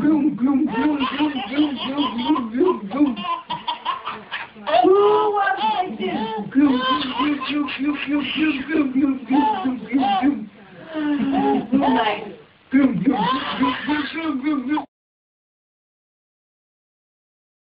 glum, glum, glum, glum, glum, glum, glum, glum, glum. Boa noite! Glum, glum, glum, glum, glum, glum, glum, glum, glum, glum, glum, glum. Glum, glum, glum, glum, glum, glum.